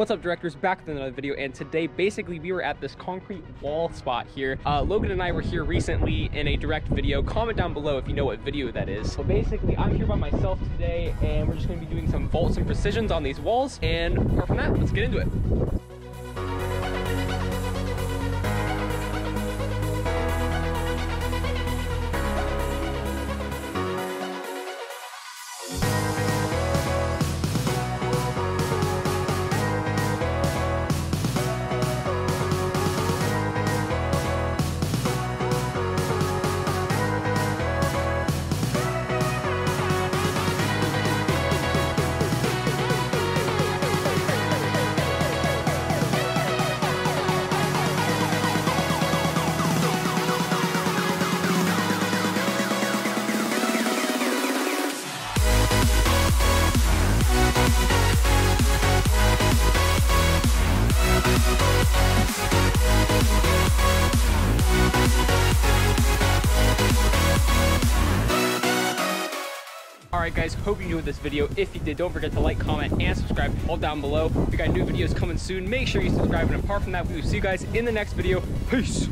What's up directors, back with another video and today basically we were at this concrete wall spot here. Uh, Logan and I were here recently in a direct video. Comment down below if you know what video that is. So basically I'm here by myself today and we're just going to be doing some vaults and precisions on these walls and apart from that, let's get into it. Alright guys, hope you enjoyed this video. If you did, don't forget to like, comment, and subscribe all down below. We got new videos coming soon. Make sure you subscribe. And apart from that, we will see you guys in the next video. Peace!